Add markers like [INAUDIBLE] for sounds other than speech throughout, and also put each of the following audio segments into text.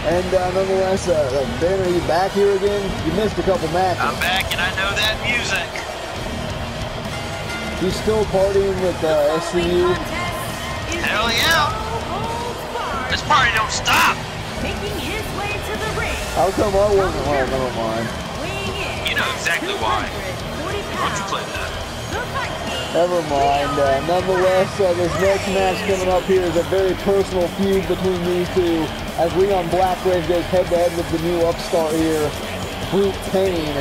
And uh, nonetheless, uh, Ben, are you back here again? You missed a couple matches. I'm back and I know that music. You still partying with uh, SCU? Hell yeah. This party don't stop. Making his way to the ring. How come I wasn't? Well, never mind. Weighing You know exactly why. 240 Why don't you play pounds, that? Never mind. Uh, nonetheless, uh, this next match coming up here is a very personal feud between these two as Leon Blackgrave goes head-to-head with the new upstart here, Brute Pain,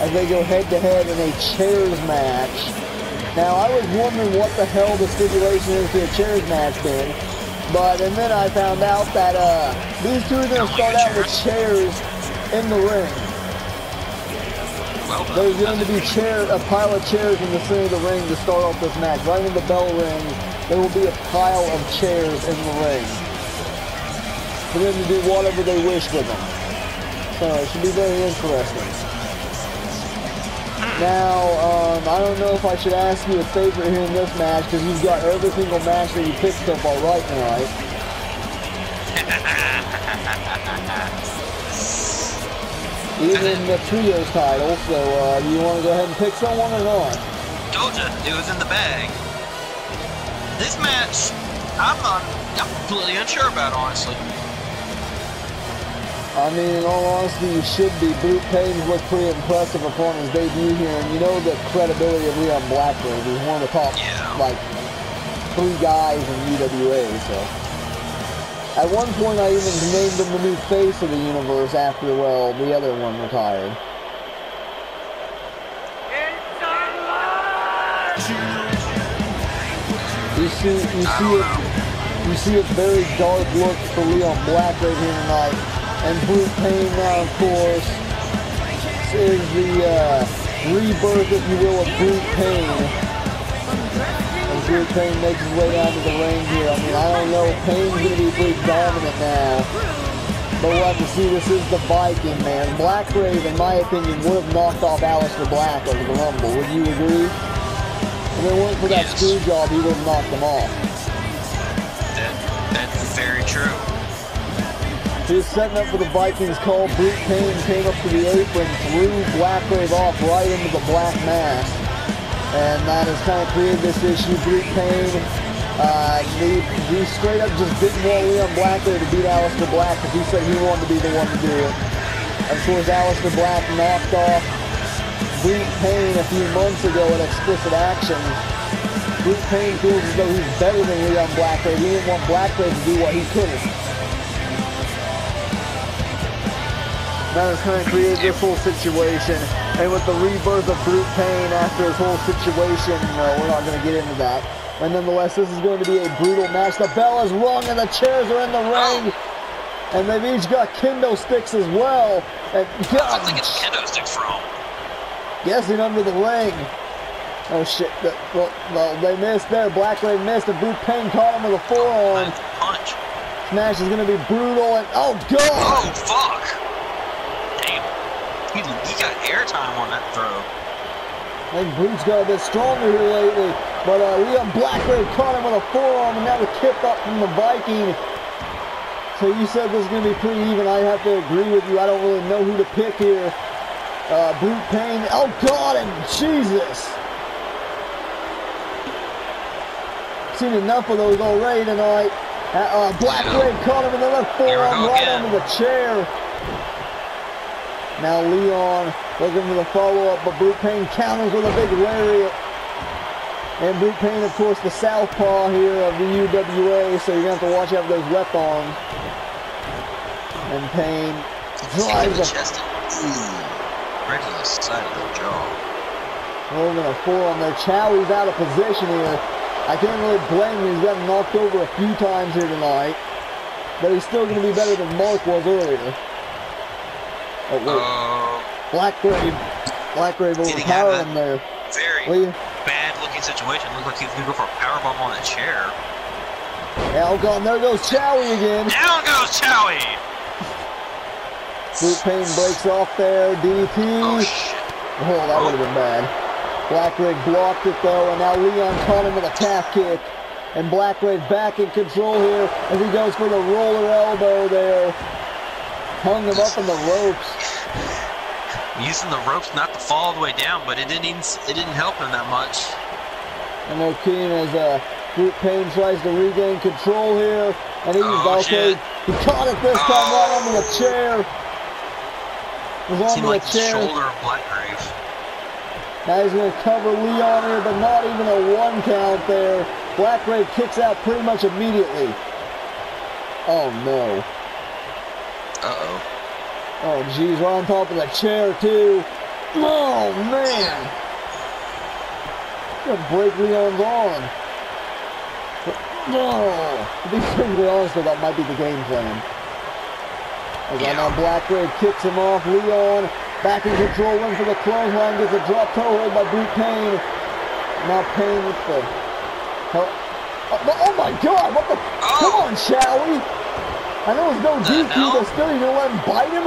as they go head-to-head in a chairs match. Now, I was wondering what the hell the stipulation is to a chairs match then, but and then I found out that uh, these two are going to start out with chairs in the ring. There's going to be chair, a pile of chairs in the center of the ring to start off this match. Right when the bell rings, there will be a pile of chairs in the ring. For them to do whatever they wish with them. So it should be very interesting. Now, um, I don't know if I should ask you a favor here in this match because you've got every single match that you picked so far right [LAUGHS] Even the trios title, so uh, do you want to go ahead and pick someone or not? Told ya, it was in the bag. This match, I'm not, I'm completely unsure about, honestly. I mean, in all honesty, you should be. Brute Payne looked pretty impressive upon his debut here, and you know the credibility of Leon Blackburn. He's one of the top, Yeah. like, three guys in UWA, so. At one point, I even named him the new face of the universe after, well, the other one retired. You see, you see it, you see a very dark look for Leon Black right here tonight, and Brute Pain now, of course, is the uh, rebirth, if you will, of Brute Pain. Brute Pain makes his way down to the ring here. I mean, I don't know, Pain's gonna be pretty dominant now. But we'll have to see. This is the Viking, man. Black Blackgrave, in my opinion, would have knocked off Aleister Black over the Rumble. Would you agree? If it weren't for that Yes. screw job, he would have knocked them off. That, that's very true. He was setting up for the Vikings call. Brute Pain came up to the apron, threw Black Blackgrave off right into the black mass. And that has kind of created this issue. Brute Pain, uh, straight up just didn't want Leon Blackgrave to beat Aleister Black because he said he wanted to be the one to do it. Of course, Aleister Black knocked off Brute Pain a few months ago in Explicit Action. Brute Pain feels as though he's better than Leon Blackgrave. He didn't want Blackgrave to do what he couldn't. That has kind of created this whole situation. And with the rebirth of Brute Pain after his whole situation, no, we're not going to get into that. And nonetheless, this is going to be a brutal match. The bell is rung and the chairs are in the ring. And they've each got kendo sticks as well. And I God, don't think it's kendo sticks from. guessing under the ring. Oh shit, the- well, well, they missed there. Blackgrave missed and Brute Pain caught him with a forearm. Punch. Smash is going to be brutal and, oh god! Oh, fuck. Damn. He, he got airtime on that throw. I think Brute's got a bit stronger here lately. But uh, Leon Blackgrave caught him with a forearm and now the kick up from the Viking. So you said this is going to be pretty even. I have to agree with you. I don't really know who to pick here. Uh, Brute Pain. Oh, God, and Jesus. Seen enough of those already tonight. Uh, uh, Blackgrave caught him with the left forearm right again. onto the chair. Now Leon looking for the follow-up, but Brute Pain counters with a big lariat. And Brute Pain, of course, the southpaw here of the UWA, so you're going to have to watch out for those left arms. And Pain drives a chest. Right to the side of the jaw. over a forearm there. Chowie's out of position here. I can't really blame him. He's gotten knocked over a few times here tonight. But he's still going to be better than Mark was earlier. Oh, wait. Uh, oh, Blackgrave. Blackgrave Did he have overpowered a- him there. very Will you? bad looking situation. Looked like he was gonna go for a powerbomb on the chair. Oh god, there goes Chowie again. Down goes Chowie. Brute Pain breaks off there. DDT. Oh Oh, shit. Oh, that oh. would have been bad. Black Blackgrave blocked it though, and now Leon caught him with a calf kick. And Black Blackgrave back in control here as he goes for the roller elbow there. Hung him up in the ropes. Using the ropes not to fall all the way down, but it didn't even it didn't help him that much. And O'Keen as uh, Brute Payne tries to regain control here. And he's Oh, okay. He caught it this time right Oh. onto the chair. It was Seemed onto like the the chair. shoulder of Blackgrave. Now he's going to cover Leon here, but not even a one count there. Blackgrave kicks out pretty much immediately. Oh no. Uh-oh. Oh geez, right on top of the chair too. Oh man. Gonna break Leon's arm. No. Oh, to be perfectly honest with that might be the game plan. As Yeah. know Blackgrave kicks him off. Leon back in control, went for the clothesline, gets a drop toe hold by Brute Payne. Now Payne with the. Oh, oh my god, what the Oh. come on, shall we? I know it's no DQ, but still you gonna let him bite him?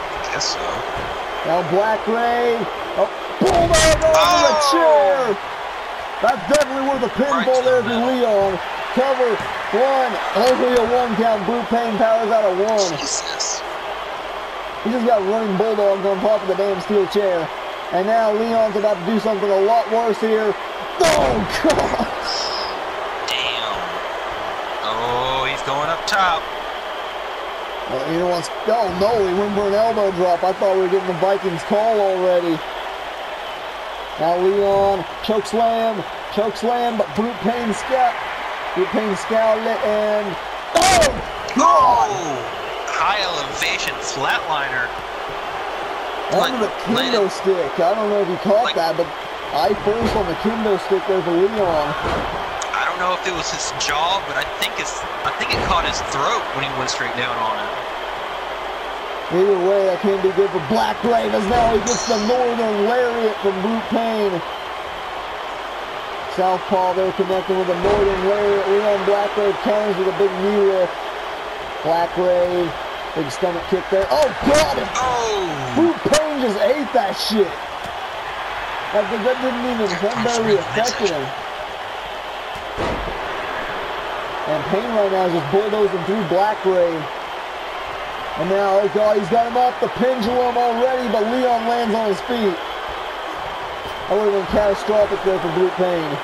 I Guess so. Now Blackgrave, a bulldog over the Oh! chair. That's definitely worth a Right pinfall to the there for. Leon. Cover one, only a one count. Brute Pain powers out of one. Jesus. He just got running bulldogs on top of the damn steel chair. And now Leon's about to do something a lot worse here. Oh God! Damn. Oh, he's going up top. Well, you know what's? Oh no, he went for an elbow drop. I thought we were getting the Vikings call already. Now Leon choke slam, choke slam, but Brute Payne scout, Brute Payne scouted it, and oh God! Oh, high elevation flatliner. Under the Like, kendo stick. I don't know if you caught Like- that, but I first on the kendo stick there for Leon. I don't know if it was his jaw, but I think it's I think it caught his throat when he went straight down on it. Either way, that can't be good for Blackgrave as now he gets the Northern Lariat from Brute Payne. Southpaw there connecting with the Northern Lariat. Leon Blackgrave counters with a big knee lift. Black Blackgrave, big stomach kick there. Oh, got him! Oh, Brute Payne just ate that shit. That, that didn't even, that barely affected him. And Payne right now is just bulldozing through Blackgrave. And now, oh god, he's got him up the pendulum already, but Leon lands on his feet. That would have been catastrophic there for Brute Payne.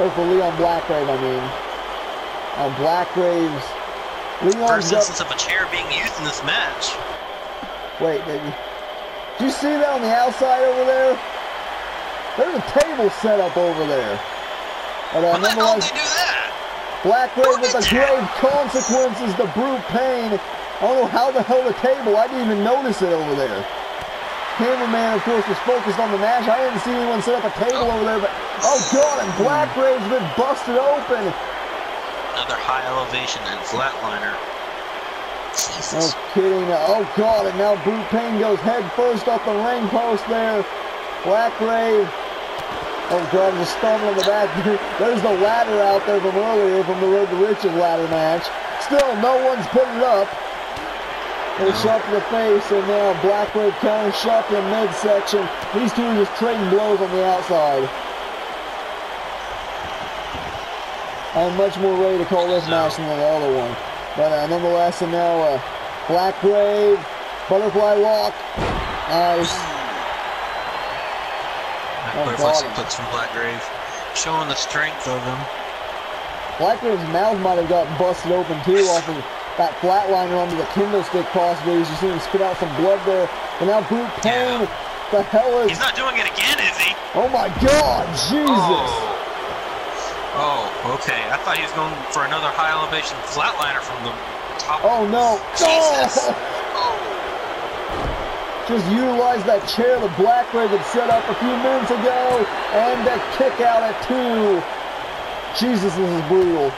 Or for Leon Blackgrave, I mean. On Blackgrave's. Leon's first instance of a chair being used in this match. Wait, did you, did you see that on the outside over there? There's a table set up over there. But uh, When the hell did nonetheless, do with the grave consequences to Brute pain. I don't know how the hell the table, I didn't even notice it over there. Cameraman, of course, was focused on the match. I didn't see anyone set up a table over there, but oh god, and Blackgrave's been busted open. Another high elevation and flatliner. No Jesus. kidding. Oh god, and now Brute Pain goes head first off the ring post there. Blackgrave. Oh god, just stumbling the back. [LAUGHS] There's the ladder out there from earlier from the Road to Riches ladder match. Still, no one's put it up. And a shot to the face, and now Blackgrave counter shot to the midsection. These two are just trading blows on the outside. I'm much more ready to call this match than the other one. But uh, nonetheless, and now uh, Blackgrave, butterfly lock. Nice. Oh, God. suplex from Blackgrave. Showing the strength of him. Blackgrave's mouth might have gotten busted open too off of that flatliner onto the kendo stick possibly. He's just see him spit out some blood there. But now Brute Payne, the hell is... He's not doing it again, is he? Oh my god, Jesus! Oh. Oh, okay. I thought he was going for another high elevation flatliner from the top. Oh no! Jesus. Oh! Just utilized that chair the Blackgrave had set up a few minutes ago, and a kick out at two. Jesus, this is brutal.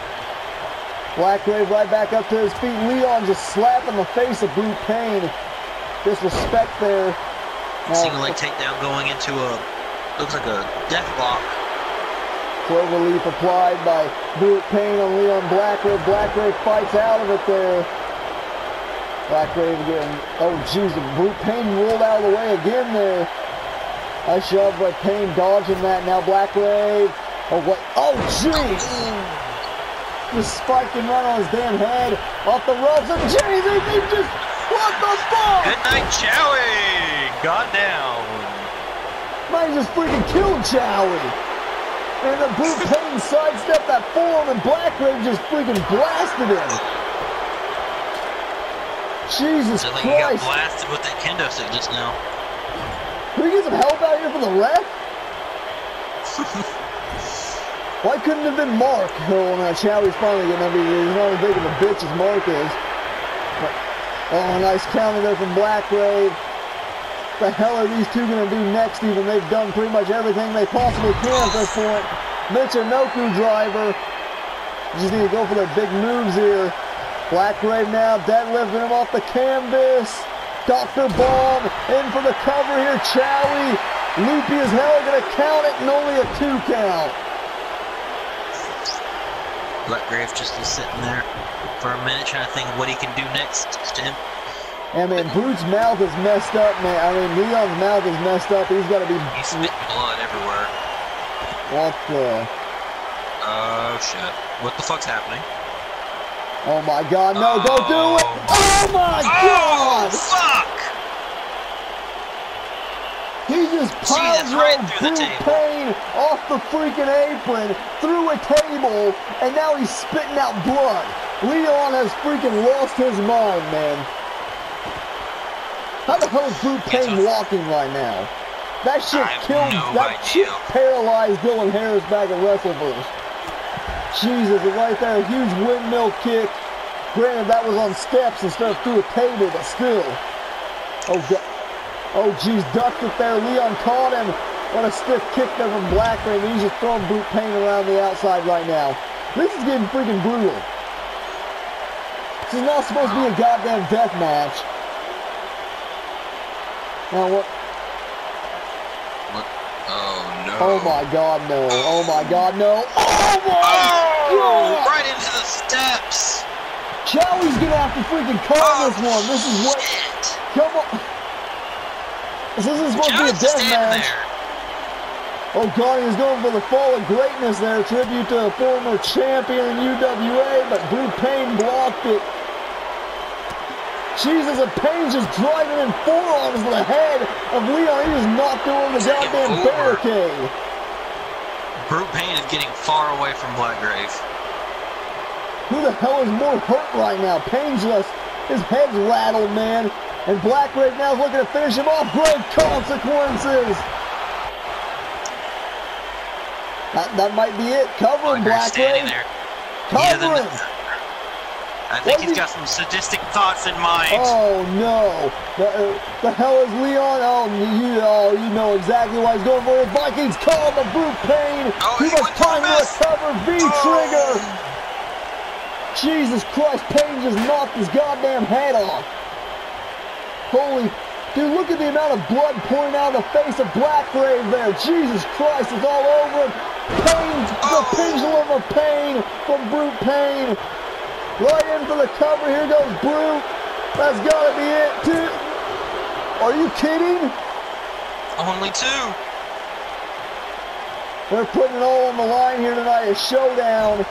Blackgrave right back up to his feet. Leon just slapping the face of Brute Pain. Disrespect there. Now, Single leg takedown going into a looks like a death lock. Cloverleaf applied by Brute Pain on Leon Blackgrave. Blackgrave fights out of it there. Blackgrave again. Oh, jeez, and Brute Payne rolled out of the way again there. A shove by Payne dodging that. Now Blackgrave. Oh, what? Oh, jeez. just spiking right on his damn head. Off the ropes, and Jesus, he just, what the fuck? Good night, Chowie. Got down. Man just freaking killed Chowie. And the Brute Pain sidestepped that form, and Blackgrave just freaking blasted him. Jesus I think he got blasted with that kendo stick just now. Can we get some help out here for the ref? [LAUGHS] Why couldn't it have been Mark? Oh, now Chowie's finally getting up. He's not as big of a bitch as Mark is. But, oh, nice counter there from Blackgrave. The hell are these two going to do next, even? They've done pretty much everything they possibly can at this point. Michinoku driver. Just need to go for their big moves here. Blackgrave now deadlifting him off the canvas. Dr. Bomb in for the cover here. Chowie, loopy as hell, gonna count it and only a two count. Blackgrave just is sitting there for a minute trying to think what he can do next to him. And man, Brute's mouth is messed up, man. I mean, Leon's mouth is messed up. He's gotta be. He's spitting blood everywhere. What the? Oh shit. What the fuck's happening? Oh my god, no, don't do it! Oh my Oh, god! fuck! He just piled right through the. Payne off the freaking apron, through a table, and now he's spitting out blood. Leon has freaking lost his mind, man. How the hell is Brute It's Payne walking right now? That shit killed, no that shit paralyzed Dylan Harris back at WrestleVerse. Jesus, and right there, a huge windmill kick. Granted, that was on steps instead of through a table, but still. Oh, God. Oh, geez, ducked it there. Leon caught him. What a stiff kick there from Blackman. He's just throwing Brute Pain around the outside right now. This is getting freaking brutal. This is not supposed to be a goddamn death match. Now what? What? Oh no. Oh my God, no! Oh my God, no! Oh my Oh! God! Right into the steps! Chowie's gonna have to freaking call oh, this one. This is what. Shit! Come on. This isn't supposed to be a death match. there. Oh, God, he's going for the fall of greatness there. Tribute to a former champion in UWA, but Brute Payne blocked it. Jesus, and Payne's just driving in forearms to the head of Leon. He just knocked over the goddamn barricade. Brute Pain is getting far away from Blackgrave. Who the hell is more hurt right now? Payne's just, his head's rattled, man. And Blackgrave now is looking to finish him off. Great consequences. That, that might be it. Covering Blackgrave there. He Cover doesn't- him. I think he's got some sadistic thoughts in mind. Oh no! The, uh, the hell is Leon? Oh, you, oh, you know exactly why he's going for it. Vikings call a brute pain. Oh, he went time to recover. V Oh. trigger. Jesus Christ! Payne just knocked his goddamn head off. Holy, dude! Look at the amount of blood pouring out of the face of Blackgrave there. Jesus Christ! It's all over him. Payne, Oh. the pendulum of pain from brute pain. Right in for the cover. Here goes Brute. That's gotta be it, too. Are you kidding? Only two. They're putting it all on the line here tonight. A showdown.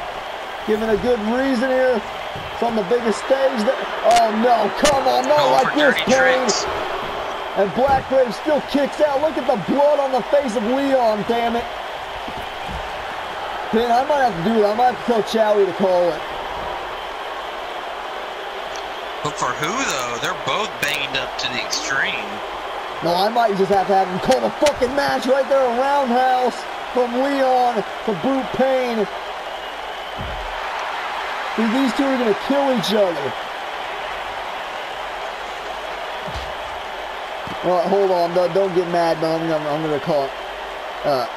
Giving a good reason here. from the biggest stage. That, oh no, come on, not like this, tricks. And Blackgrave still kicks out. Look at the blood on the face of Leon, damn it. Man, I might have to do it. I might have to tell Chowie to call it. But for who though? They're both banged up to the extreme. No, I might just have to have him call the fucking match right there, a roundhouse from Leon to Brute. Dude, these two are gonna kill each other. Right, hold on, don't, don't get mad, but I'm gonna, I'm gonna call it. Uh,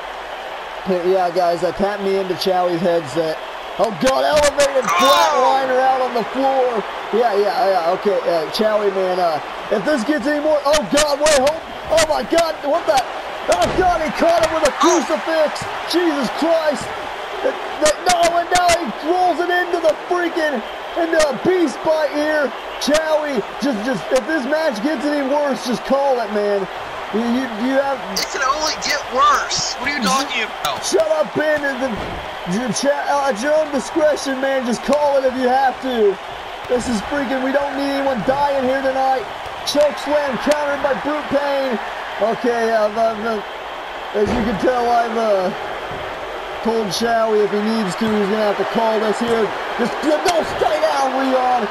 yeah, guys, uh, tap me into Chowie's headset. Oh God, elevated flatliner out on the floor. Yeah, yeah, yeah. Okay, uh, Chowie, man. Uh, if this gets any more, oh God, wait, hold. Oh my God, what the? Oh God, he caught him with a crucifix. Jesus Christ. The- the- no, and now he rolls it into the freaking into a beast by here. Chowie, just, just if this match gets any worse, just call it, man. You, you, you have It can only get worse. What are you talking about? Shut up, Ben. The- uh, At your own discretion, man. Just call it if you have to. This is freaking. We don't need anyone dying here tonight. Choke slam countered by Brute Pain. Okay, I've, uh, as you can tell, I've uh, told Chowie if he needs to, he's gonna have to call this here. Just no, stay down, Leon.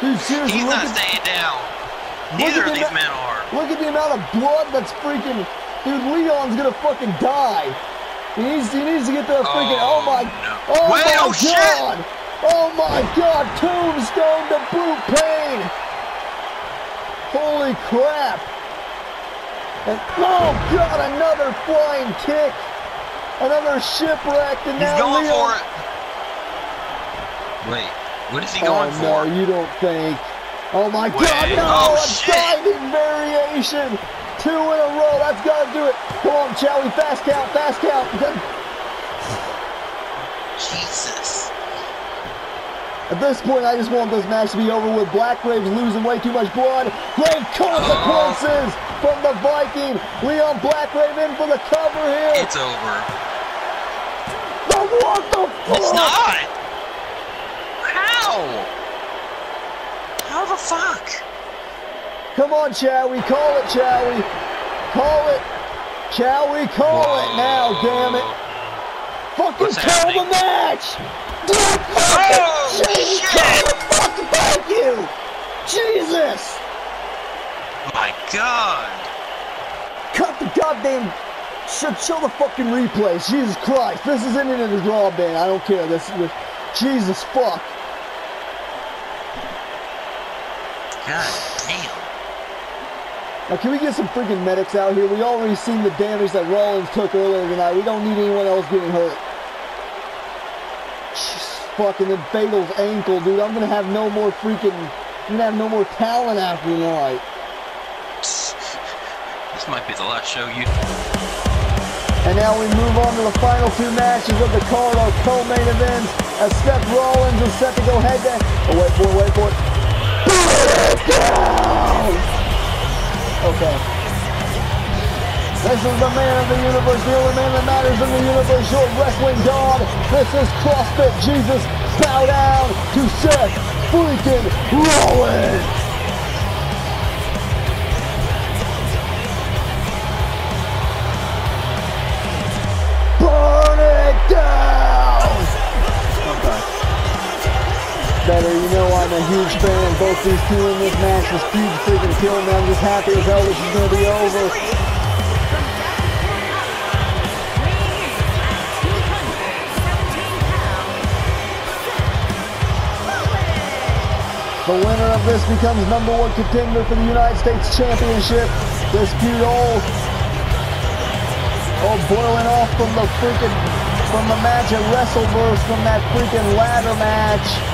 Dude, seriously, He's not staying down. Neither of these men are. Look at the amount of blood that's freaking. Dude, Leon's gonna fucking die. He needs, he needs to get the freaking. Oh, Oh, my. Oh Wait, oh my oh, shit! god. Oh my god. Tombstone to Brute Pain. Holy crap. And oh god, another flying kick. Another shipwreck, and He's now going for it. Wait, what is he oh, going oh, for? no, you don't think. Oh my Wait, god, no! oh, a shit. diving variation! Two in a row, that's gotta do it. Come on, Chowie, fast count, fast count. Jesus. At this point, I just want this match to be over with. Blackgrave's losing way too much blood. Grave consequences oh. from the Viking. Leon Blackgrave in for the cover here. It's over. The what the It's not. How? How the fuck? Come on, Chowie, call it, Chowie. Call it. Chowie, call it now, damn it. Fucking What's call happening? the match! Oh, Jamie, shit! call the fucking thank you! Jesus! My God. Cut the goddamn show, show the fucking replay, Jesus Christ. This isn't in a draw ban. I don't care. This is Jesus fuck. God damn. Now can we get some freaking medics out here? We already seen the damage that Rollins took earlier tonight. We don't need anyone else getting hurt. Jesus fucking then Fatal's ankle, dude. I'm gonna have no more freaking I'm gonna have no more talent after tonight. [LAUGHS] This might be the last show you. And now we move on to the final two matches of the card, our co-main events, as Seth Rollins is set to go head to Oh wait for it, wait for it. Okay. This is the man of the universe, the only man that matters in the universe, your wrestling god. This is CrossFit Jesus. Bow down to Seth freaking Rollins. Better, you know I'm a huge fan of both these two in this match. This feud freaking killed me. I'm just happy as hell this is gonna be over. The winner of this becomes number one contender for the United States Championship. This feud all, all boiling off from the freaking, from the match at WrestleVerse, from that freaking ladder match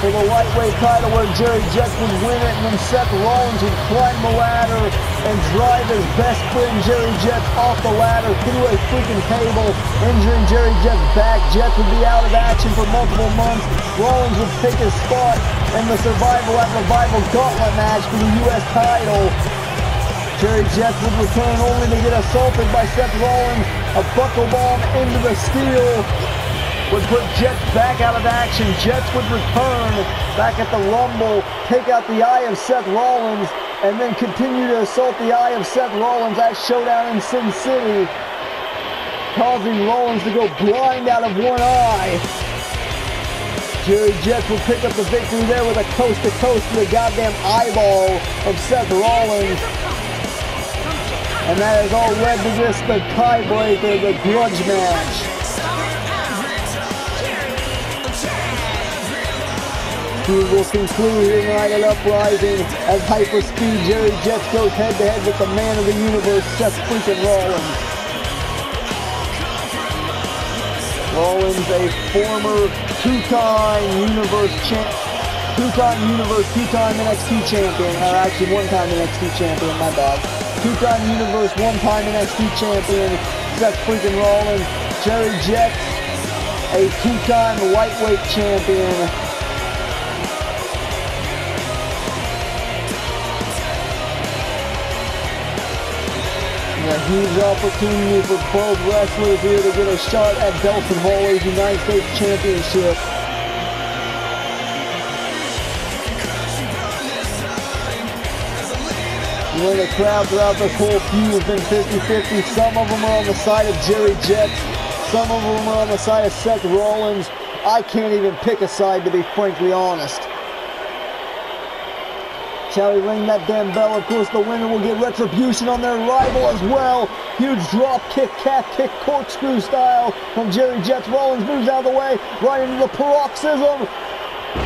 for the lightweight title where Jerry Jets would win it and then Seth Rollins would climb the ladder and drive his best friend Jerry Jets off the ladder through a freaking table, injuring Jerry Jets' back. Jets would be out of action for multiple months. Rollins would take his spot in the Survival at Revival Gauntlet match for the U.S. title. Jerry Jets would return only to get assaulted by Seth Rollins. A buckle bomb into the steel would put Jets back out of action. Jets would return back at the Rumble, take out the eye of Seth Rollins, and then continue to assault the eye of Seth Rollins at Showdown in Sin City, causing Rollins to go blind out of one eye. Jerry Jets would pick up the victory there with a coast to coast to the goddamn eyeball of Seth Rollins. And that has all led to this, the tiebreaker, the grudge match. Conclude here tonight at Uprising as Hyperspeed Jerry Jets goes head to head with the man of the universe, Seth freaking Rollins. Rollins, a former two-time universe champ, two-time universe, two-time NXT champion, or actually one-time NXT champion, my bad. Two-time universe, one-time NXT champion, Seth freaking Rollins. Jerry Jets, a two-time lightweight champion. Huge opportunity for both wrestlers here to get a shot at Delson Hall's United States Championship. Know, the crowd throughout this whole feud has been 50-50. Some of them are on the side of Jerry Jets. Some of them are on the side of Seth Rollins. I can't even pick a side to be frankly honest. Shall we ring that damn bell? Of course, the winner will get retribution on their rival as well. Huge drop kick, calf kick, corkscrew style from Jerry Jets. Rollins moves out of the way, right into the paroxysm.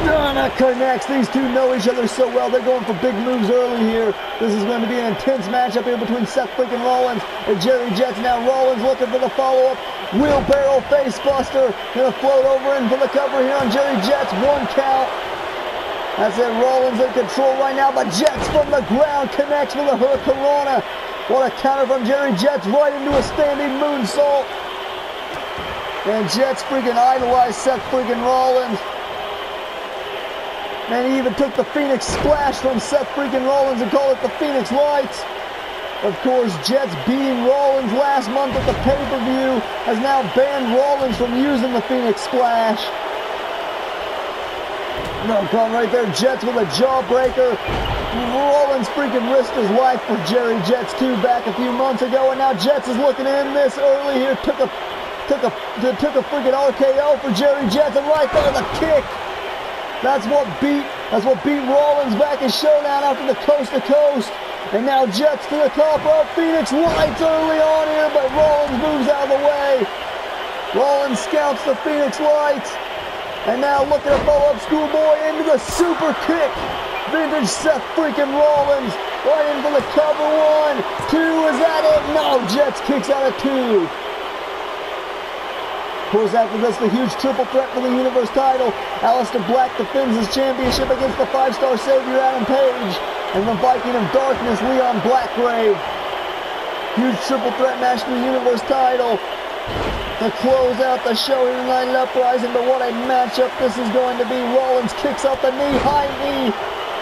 That connects. These two know each other so well. They're going for big moves early here. This is going to be an intense matchup here between Seth freaking Rollins and Jerry Jets. Now Rollins looking for the follow-up. Wheelbarrow facebuster. Going to float over in for the cover here on Jerry Jets. One count. That's it. Rollins in control right now, but Jets from the ground connects with a Hurricanrana. What a counter from Jerry Jets right into a standing moonsault. And Jets freaking idolize Seth freaking Rollins. And he even took the Phoenix Splash from Seth freaking Rollins and called it the Phoenix Lights. Of course, Jets beating Rollins last month at the pay-per-view has now banned Rollins from using the Phoenix Splash. No, come right there. Jets with a jawbreaker. Rollins freaking risked his life for Jerry Jets too back a few months ago, and now Jets is looking in this early here. Took a took a took a freaking RKO for Jerry Jets, and right there the kick. That's what beat that's what beat Rollins back in Showdown after the coast to coast. And now Jets to the top of Phoenix Lights early on here, but Rollins moves out of the way. Rollins scouts the Phoenix Lights. And now looking to follow up Schoolboy into the super kick. Vintage Seth freaking Rollins. Right in for the cover one. Two, is that it? No, Jets kicks out of two. After this, the huge triple threat for the Universe title. Aleister Black defends his championship against the five-star savior Adam Page. And the Viking of Darkness, Leon Blackgrave. Huge triple threat match for the Universe title to close out the show here tonight in Uprising. But what a matchup this is going to be. Rollins kicks out the knee, high knee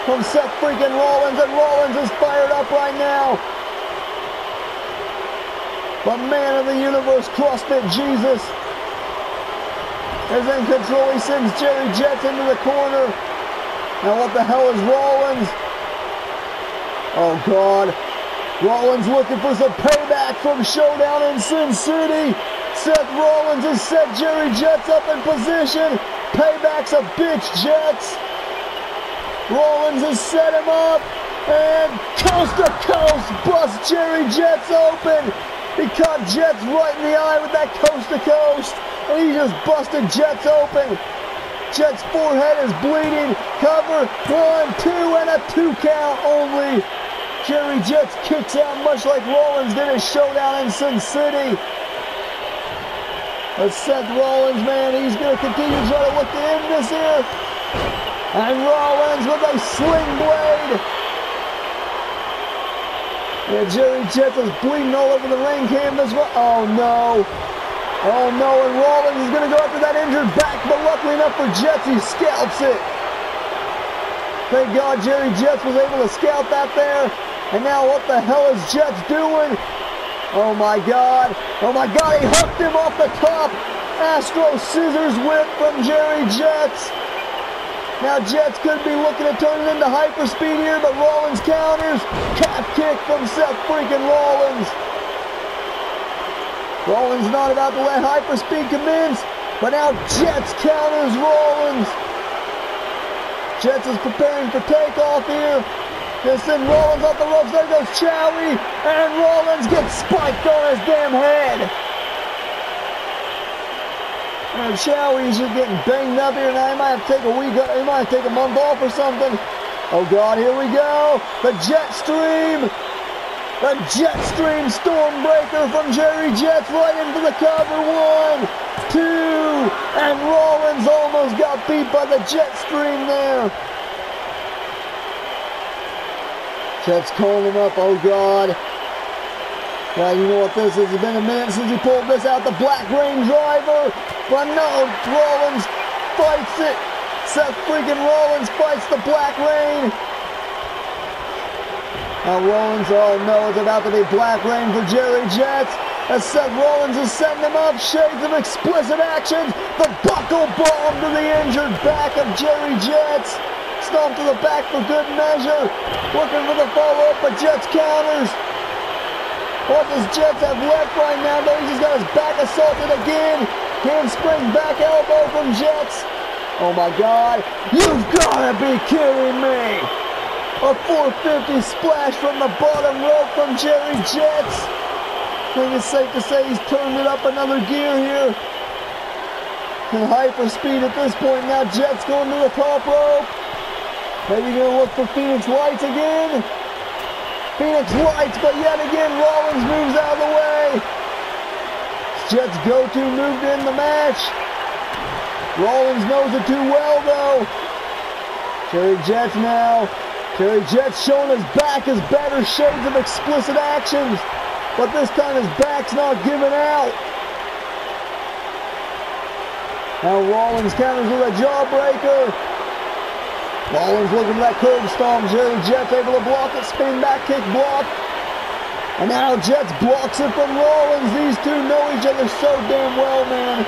from Seth freaking Rollins, and Rollins is fired up right now. The man of the universe, CrossFit Jesus, is in control. He sends Jerry Jets into the corner. Now what the hell is Rollins? Oh God. Rollins looking for some payback from Showdown in Sin City. Seth Rollins has set Jerry Jets up in position. Payback's a bitch, Jets. Rollins has set him up. And coast to coast busts Jerry Jets open. He caught Jets right in the eye with that coast to coast. And he just busted Jets open. Jets' forehead is bleeding. Cover. One, two, and a two count only. Jerry Jets kicks out much like Rollins did his showdown in Sin City. But Seth Rollins, man, he's going to continue to try to look to end this here. And Rollins with a sling blade. Yeah, Jerry is bleeding all over the ring canvas. Oh, no. Oh, no, and Rollins is going to go after that injured back, but luckily enough for Jets, he scalps it. Thank God Jerry Jets was able to scalp that there. And now what the hell is Jets doing? Oh my God. Oh my God, he hooked him off the top. Astro Scissors whip from Jerry Jets. Now Jets could be looking to turn it into hyperspeed here, but Rollins counters. Calf kick from Seth freaking Rollins. Rollins not about to let hyperspeed commence, but now Jets counters Rollins. Jets is preparing for takeoff here. They send Rollins off the ropes. There goes Chowie. And Rollins gets spiked on his damn head. And Chowie's just getting banged up here. Now he might have to take a week, he might take a month off or something. Oh God, here we go. The Jet Stream. The Jet Stream Stormbreaker from Jerry Jets right into the cover. One, two, and Rollins almost got beat by the Jet Stream there. Jets calling him up. Oh, God. Now, you know what this is. It's been a minute since he pulled this out. The Black Rain driver. But no, Rollins fights it. Seth freaking Rollins fights the Black Rain. Now Rollins, oh no, it's about to be black rain for Jerry Jets. As Seth Rollins is setting him up, shades of explicit actions. The buckle bomb to the injured back of Jerry Jets. Stomp to the back for good measure. Looking for the follow-up, but Jets counters. What does Jets have left right now? Though he's just got his back assaulted again. Handspring back elbow from Jets. Oh my God. You've got to be kidding me. A 450 splash from the bottom rope from Jerry Jets. I think it's safe to say he's turned it up another gear here. In [LAUGHS] hyper speed at this point now. Jets going to the top rope. Maybe gonna look for Phoenix Lights again. Phoenix Lights, but yet again Rollins moves out of the way. Jets go-to moved in the match. Rollins knows it too well though. Jerry Jets now Jerry Jets showing his back is better shades of explicit actions, but this time his back's not giving out. Now Rollins counters with a jawbreaker. Rollins looking for that curb stomp. Jerry Jets able to block it, spin back kick block. And now Jets blocks it from Rollins. These two know each other so damn well, man.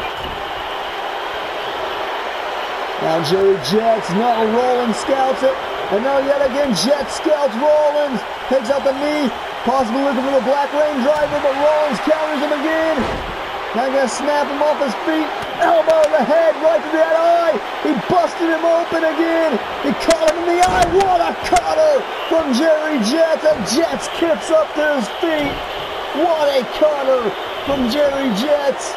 Now Jerry Jets, no, Rollins scouts it. And now yet again, Jets scouts Rollins. Takes out the knee. Possibly looking for the Black Rain driver, but Rollins counters him again. Now gonna snap him off his feet. Elbow to the head, right to that eye. He busted him open again. He caught him in the eye. What a cutter from Jerry Jets. And Jets kicks up to his feet. What a cutter from Jerry Jets.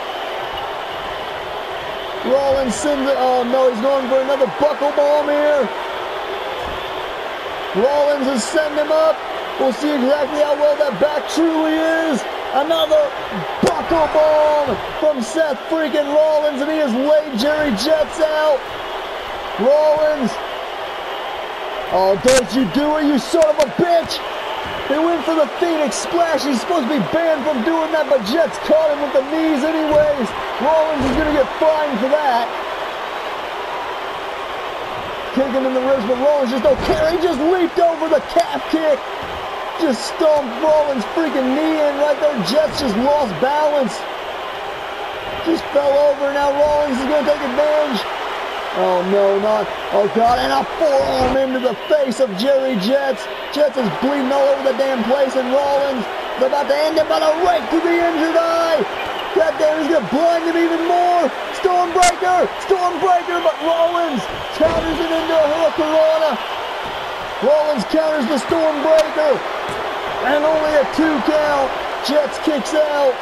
It. Oh no, he's going for another buckle bomb here. Rollins is sending him up. We'll see exactly how well that back truly is. Another buckle bomb from Seth freaking Rollins, and he has laid Jerry Jets out. Rollins. Oh, don't you do it, you son of a bitch. He went for the Phoenix splash. He's supposed to be banned from doing that, but Jets caught him with the knees anyways. Rollins is going to get fined for that kick him in the ribs, but Rollins just don't care. He just leaped over the calf kick. Just stomped Rollins' freaking knee in right there. Jets just lost balance. Just fell over. Now Rollins is going to take advantage. Oh no, not. Oh god, and a forearm into the face of Jerry Jets. Jets is bleeding all over the damn place, and Rollins is about to end it, but a right to the injured eye. God damn, he's going to blind him even more. Stormbreaker! Stormbreaker, but Rollins counters it into a Hurricanrana. Rollins counters the Stormbreaker. And only a two count. Jets kicks out.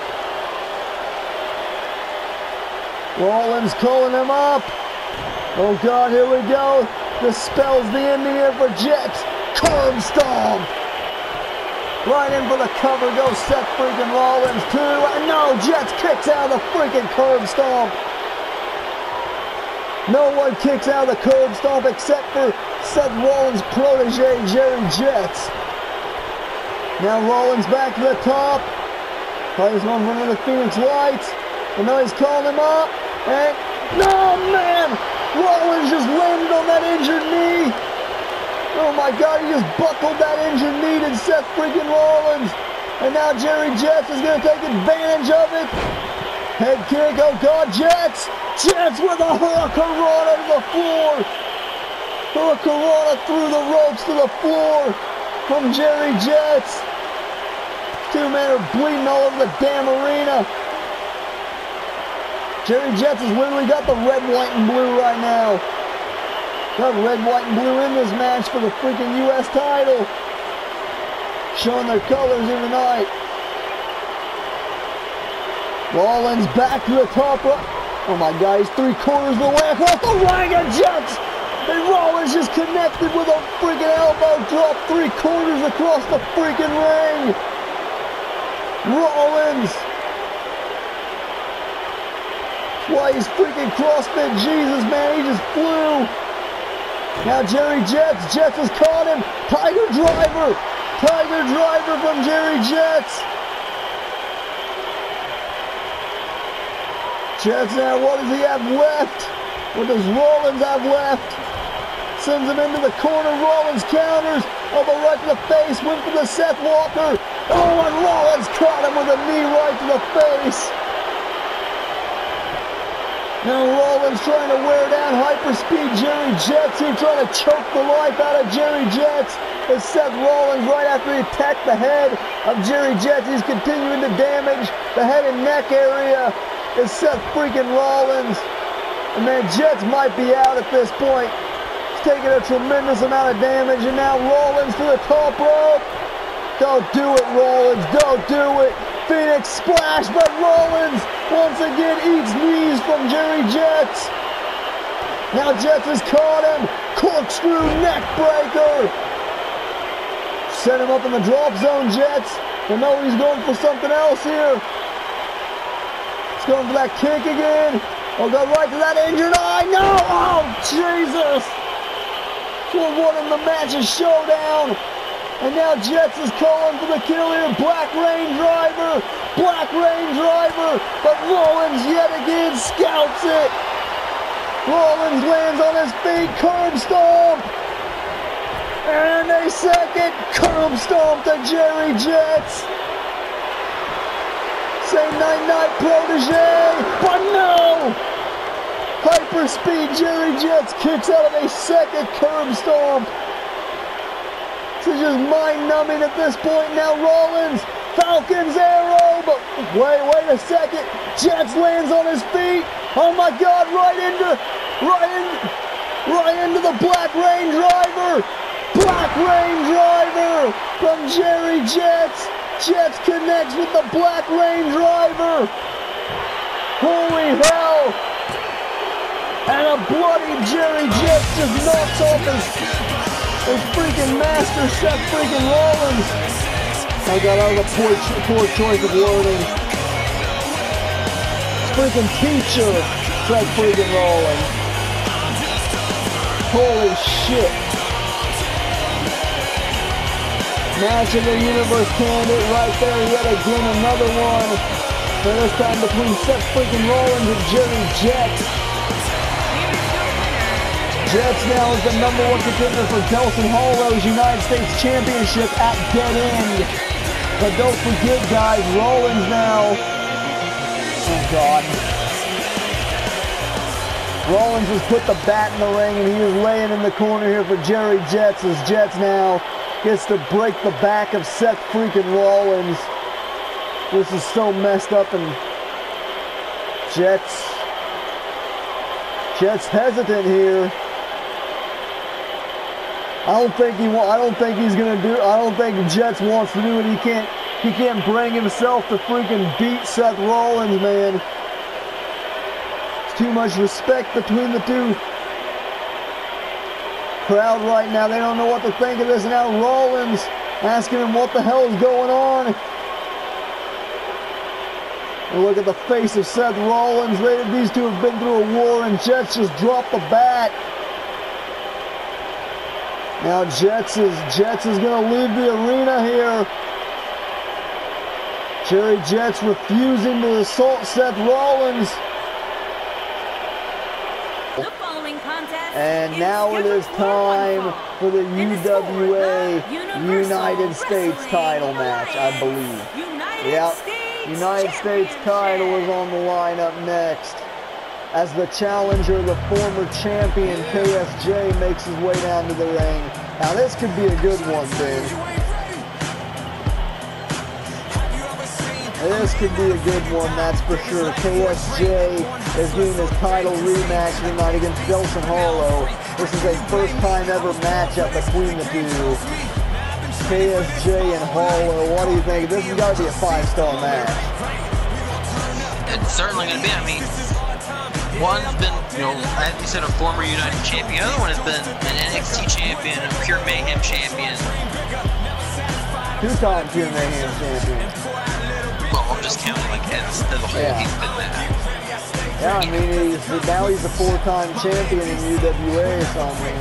Rollins calling him up. Oh God, here we go. This spells the ending here for Jets. Curb stomp. Right in for the cover goes Seth freaking Rollins. Two. And no, Jets kicks out of the freaking curb stomp. No one kicks out of the curb stomp except for Seth Rollins' protege, Jerry Jets. Now Rollins back to the top. Plays one for the Phoenix Lights. And now he's calling him up. And no man! Rollins just landed on that injured knee. Oh my god, he just buckled that injured knee to Seth freaking Rollins. And now Jerry Jets is gonna take advantage of it. Head kick, oh God, Jets! Jets with a Hurricanrana to the floor! Hurricanrana through the ropes to the floor from Jerry Jets. Two men are bleeding all over the damn arena. Jerry Jets has literally got the red, white, and blue right now. Got red, white, and blue in this match for the freaking U.S. title. Showing their colors here tonight. Rollins back to the top. Oh my God, he's three quarters of the way across the ring and jumps. And Rollins just connected with a freaking elbow drop three quarters across the freaking ring. Rollins. Why he's freaking CrossFit Jesus, man. He just flew. Now Jerry Jets. Jets has caught him. Tiger Driver. Tiger Driver from Jerry Jets. Jets now, what does he have left? What does Rollins have left? Sends him into the corner. Rollins counters. Elbow right to the face. Went for the Seth Walker. Oh, and Rollins caught him with a knee right to the face. Now Rollins trying to wear down hyperspeed Jerry Jets here, trying to choke the life out of Jerry Jets. As Seth Rollins, right after he attacked the head of Jerry Jets, he's continuing to damage the head and neck area. Is Seth freaking Rollins. And man, Jets might be out at this point. Taking a tremendous amount of damage, and now Rollins to the top rope. Don't do it, Rollins. Don't do it. Phoenix splash, but Rollins once again eats knees from Jerry Jets. Now Jets has caught him. Corkscrew neck breaker. Set him up in the drop zone, Jets. But no, he's going for something else here. He's going for that kick again. I'll go right to that injured eye. No! Oh, Jesus! We're winning the match's showdown. And now Jets is calling for the kill here. Black Rain driver. Black Rain driver. But Rollins yet again scouts it. Rollins lands on his feet. Curb stomp. And a second curb stomp to Jerry Jets. Say night night protege. But no. Hyperspeed Jerry Jets kicks out of a second curb stomp. This is just mind-numbing at this point. Now Rollins, Falcon's arrow, but wait, wait a second. Jets lands on his feet. Oh my God! Right into, right in, right into the Black Rain driver. Black Rain driver from Jerry Jets. Jets connects with the Black Rain driver. Holy hell! And a bloody Jerry Jets just knocks off his his freaking master, Seth freaking Rollins. I got out of a poor, poor choice of wording. Freaking teacher, Seth freaking Rollins. Holy shit. Match of the universe candidate right there yet again, another one. And this time between Seth freaking Rollins and Jerry Jets. Jets now is the number one contender for Delson Hollow's United States Championship at Dead End. But don't forget, guys, Rollins now. Oh, God. Rollins has put the bat in the ring, and he is laying in the corner here for Jerry Jets as Jets now gets to break the back of Seth freaking Rollins. This is so messed up, and Jets. Jets hesitant here. I don't think he I don't think he's gonna do. I don't think Jets wants to do it. He can't. He can't bring himself to freaking beat Seth Rollins, man. It's too much respect between the two. Crowd right now, they don't know what to think of this. Now Rollins asking him what the hell is going on. And look at the face of Seth Rollins. They, these two have been through a war, and Jets just dropped the bat. Now Jets is Jets is going to leave the arena here. Jerry Jets refusing to assault Seth Rollins. And now it is time for the UWA United States title match, I believe. Yep, United States title is on the line up next as the challenger, the former champion KSJ makes his way down to the ring. Now this could be a good one, dude. This could be a good one, that's for sure. KSJ is doing his title rematch tonight against Delson Hollow. This is a first time ever matchup between the two. KSJ and Hollow, what do you think? This has got to be a five-star match. It's certainly going to be. I mean, One's been, you know, as you said, a former United champion. The other one has been an NXT champion, a Pure Mayhem champion. Two-time Pure Mayhem champion. Well, I'm just counting like as, as a whole. Yeah. He's been that. Yeah, I mean, he's, now he's a four-time champion in UWA or something.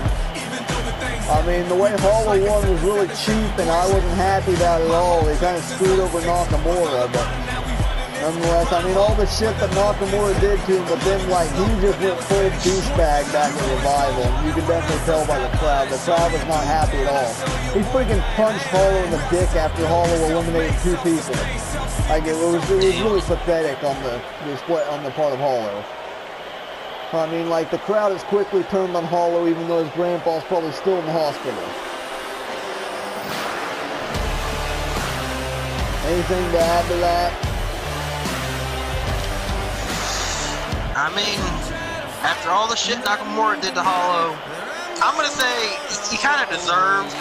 I mean, the way Hollow won was really cheap, and I wasn't happy about it at all. He kind of screwed over Nakamura, but nonetheless, I mean, all the shit that Nakamura did to him, but then, like, he just went full douchebag back in Revival. You can definitely tell by the crowd. The crowd was not happy at all. He freaking punched Hollow in the dick after Hollow eliminated two people. Like, it was, it was really pathetic on the, the on the part of Hollow. I mean, like, the crowd has quickly turned on Hollow, even though his grandpa's probably still in the hospital. Anything to add to that? I mean, after all the shit Nakamura did to Hollow, I'm gonna say he kind of deserved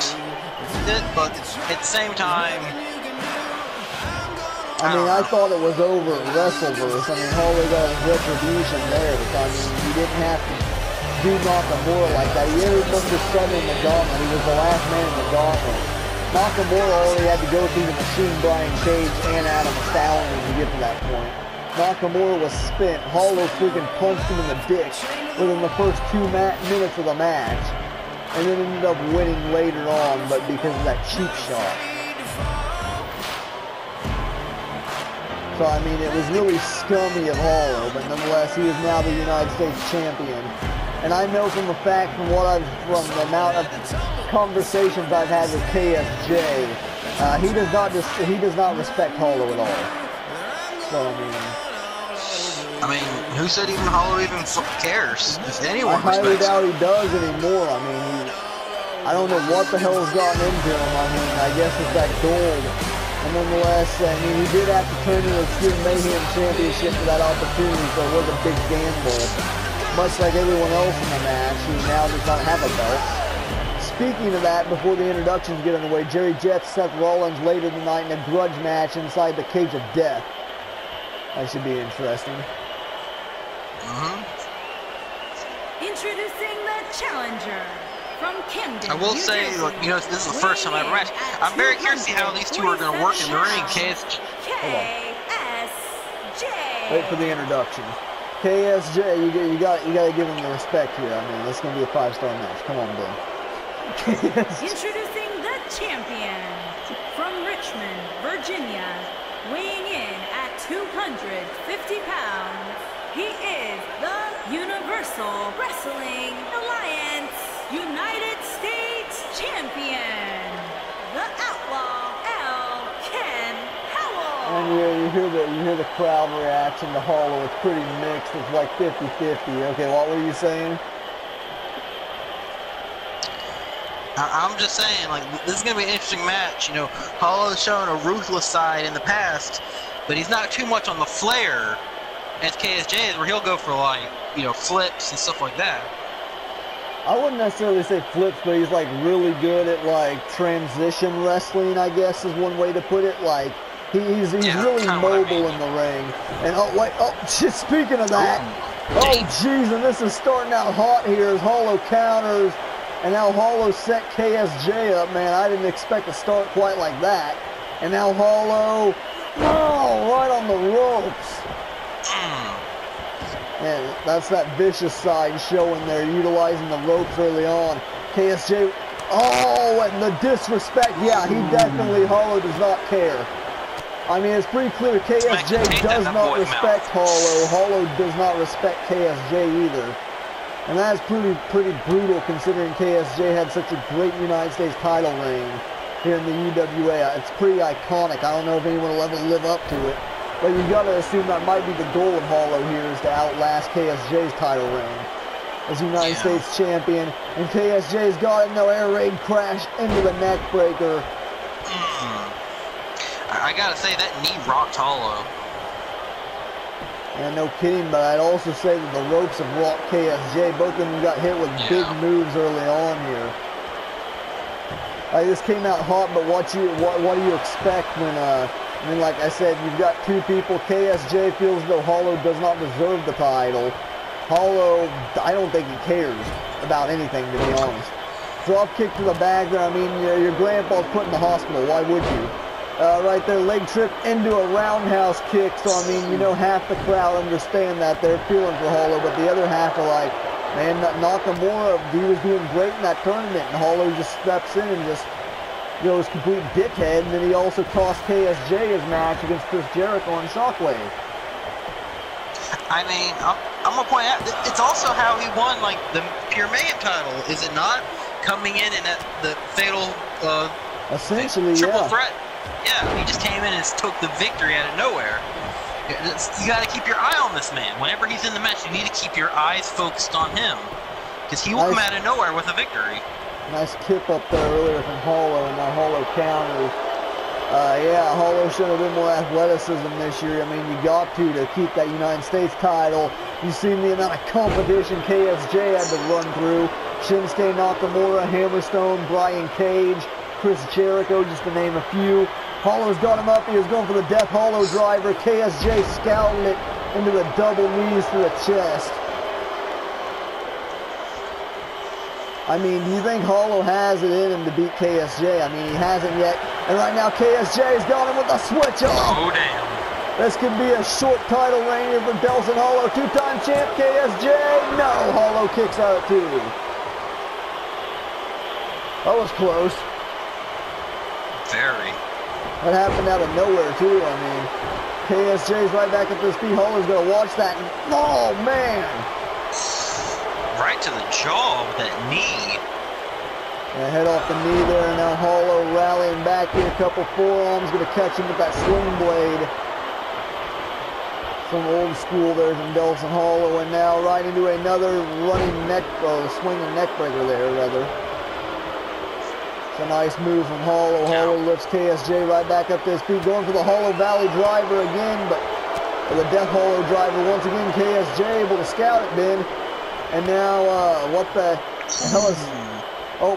it, but at the same time, I mean, I thought it was over at Wrestleverse. I mean, Hollow got his retribution there. But, I mean, he didn't have to do Nakamura like that. He ended up just setting the gauntlet. He was the last man in the gauntlet. Nakamura only had to go through the machine Brian Cage and Adam Stallion to get to that point. Nakamura was spent. Hollow freaking punched him in the dick within the first two minutes of the match. And then ended up winning later on, but because of that cheap shot. So, I mean, it was really scummy of Hollow, but nonetheless, he is now the United States champion. And I know from the fact, from what I've, from the amount of conversations I've had with KSJ, uh, he does not he does not respect Hollow at all. So I mean, I mean, who said even Hollow even cares? If anyone I highly doubt he does anymore. I mean, he, I don't know what the hell has gotten into him. I mean, I guess it's that gold. And nonetheless, I mean, he did have to turn in his Extreme Mayhem Championship for that opportunity, so it was a big gamble. Much like everyone else in the match, he now does not have a belt. Speaking of that, before the introductions get underway, Jerry Jets, Seth Rollins later tonight in a grudge match inside the Cage of Death. That should be interesting. Mm-hmm. Introducing the challenger from Camden. I will say, look, you know, this is the first time I've match. I'm very curious to see how these two are going to work in the ring. KSJ. KSJ. Wait for the introduction. KSJ, you, you got you got to give him the respect here. I mean, this is going to be a five-star match. Come on, Ben. [LAUGHS] Introducing the champion from Richmond, Virginia, weighing in at 250 pounds. He is the Universal Wrestling Alliance United States Champion, the Outlaw L. Ken Howell. And you, you hear the you hear the crowd reaction to Hollow. It's pretty mixed. It's like 50-50. Okay, what were you saying? I- I'm just saying, like, this is going to be an interesting match. You know, Hollow's shown a ruthless side in the past, but he's not too much on the flair as KSJ is, where he'll go for, like, you know, flips and stuff like that. I wouldn't necessarily say flips, but he's like really good at like transition wrestling. I guess is one way to put it. Like he's he's Yeah, really kinda I mobile mean. in the ring. And oh wait, oh [LAUGHS] shit, speaking of that, oh jeez, and this is starting out hot here as Hollow counters, and now Hollow set KSJ up. Man, I didn't expect to start quite like that. And now Hollow, oh, right on the ropes. And that's that vicious side showing there, utilizing the ropes early on. KSJ, oh, and the disrespect. Yeah, he definitely, Hollow does not care. I mean, it's pretty clear KSJ does not respect Hollow. Hollow does not respect KSJ either. And that is pretty, pretty brutal considering KSJ had such a great United States title reign here in the UWA. It's pretty iconic. I don't know if anyone will ever live up to it. But you gotta assume that might be the goal of Hollow here is to outlast KSJ's title reign as United Yeah. States champion. And KSJ's got it, no air raid crash into the neck breaker. Mm. I, gotta say, that knee rocked Hollow. And no kidding, but I'd also say that the ropes have rocked KSJ. Both of them got hit with Yeah. big moves early on here. Like this came out hot, but what you what what do you expect when uh I mean like I said, you've got two people. KSJ feels though Hollow does not deserve the title. Hollow, I don't think he cares about anything to be honest. Drop kick to the back there. I mean, your, your grandpa's put in the hospital. Why would you? Uh, right there, leg trip into a roundhouse kick. So, I mean, you know, half the crowd understand that. They're feeling for Hollow, but the other half are like, man, Nakamura, he was doing great in that tournament, and Hollow just steps in and just, you know, was complete dickhead, and then he also cost KSJ his match against Chris Jericho on Shockwave. I mean, I'm, I'm gonna point out it's also how he won like the Pure Mayhem title, is it not? Coming in and the fatal uh, Essentially, triple yeah. threat. Yeah, he just came in and took the victory out of nowhere. You got to keep your eye on this man. Whenever he's in the match, you need to keep your eyes focused on him, because he will come out of nowhere with a victory. Nice kip up there earlier from Hollow, and now Hollow counters. Uh, yeah, Hollow should have been more athleticism this year. I mean, you got to to keep that United States title. You've seen the amount of competition KSJ had to run through. Shinsuke Nakamura, Hammerstone, Brian Cage, Chris Jericho, just to name a few. Hollow's got him up. He was going for the Death Hollow driver. KSJ scouted it into the double knees to the chest. I mean, do you think Hollow has it in him to beat KSJ? I mean, he hasn't yet. And right now, KSJ's got him with the switch off. Oh damn! This could be a short title reign here for Delson Hollow. Two-time champ KSJ. No, Hollow kicks out at two. That was close. Very. That happened out of nowhere, too. I mean, KSJ's right back at this feet. Hollow's going to watch that. And, oh, man. Right to the jaw with that knee. Yeah, head off the knee there. and Now Hollow rallying back here. A couple forearms. Going to catch him with that sling blade. Some old school there from Delson Hollow. And now right into another running neck, uh, swinging neck breaker there, rather. It's a nice move from Hollow. Hollow lifts KSJ right back up to his feet. Going for the Hollow Valley driver again. But for the Death Hollow driver, once again, KSJ able to scout it, Ben. And now, uh, what the hell is... Oh,